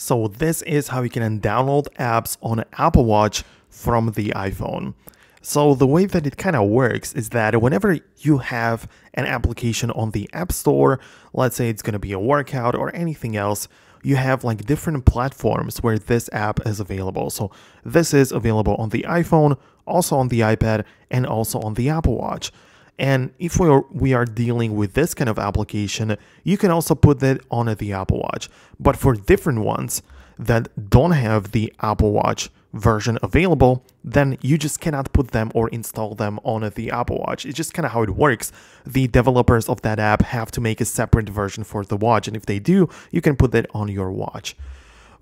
So this is how you can download apps on Apple Watch from the iPhone. So the way that it kind of works is that whenever you have an application on the App Store, let's say it's going to be a workout or anything else, you have like different platforms where this app is available. So this is available on the iPhone, also on the iPad, and also on the Apple Watch. And if we are, we are dealing with this kind of application, you can also put that on the Apple Watch. But for different ones that don't have the Apple Watch version available, then you just cannot put them or install them on the Apple Watch. It's just kind of how it works. The developers of that app have to make a separate version for the watch. And if they do, you can put that on your watch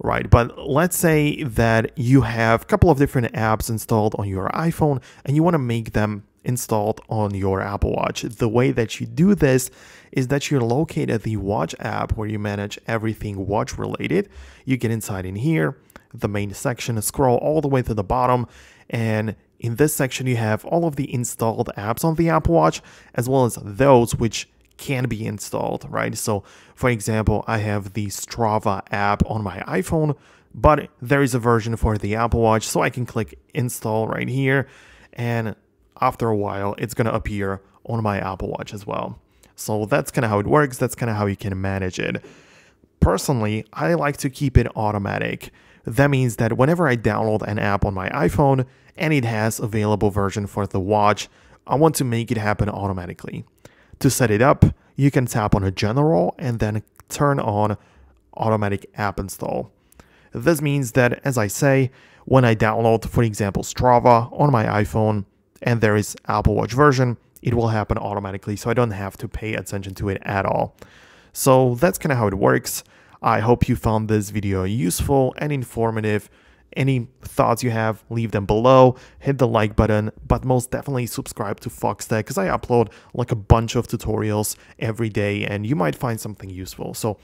right? But let's say that you have a couple of different apps installed on your iPhone and you want to make them installed on your Apple Watch. The way that you do this is that you locate the Watch app where you manage everything watch related. You get inside in here, the main section, scroll all the way to the bottom, and in this section you have all of the installed apps on the Apple Watch as well as those which can be installed, right? So, for example, I have the Strava app on my iPhone, but there is a version for the Apple Watch, so I can click install right here and after a while, it's going to appear on my Apple Watch as well. So that's kind of how it works. That's kind of how you can manage it. Personally, I like to keep it automatic. That means that whenever I download an app on my iPhone and it has available version for the watch, I want to make it happen automatically. To set it up, you can tap on a general and then turn on automatic app install. This means that, as I say, when I download, for example, Strava on my iPhone, and there is Apple Watch version, it will happen automatically. So I don't have to pay attention to it at all. So that's kind of how it works. I hope you found this video useful and informative. Any thoughts you have, leave them below. Hit the like button, but most definitely subscribe to Foxtecc because I upload like a bunch of tutorials every day and you might find something useful. So,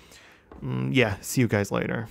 mm, yeah, see you guys later.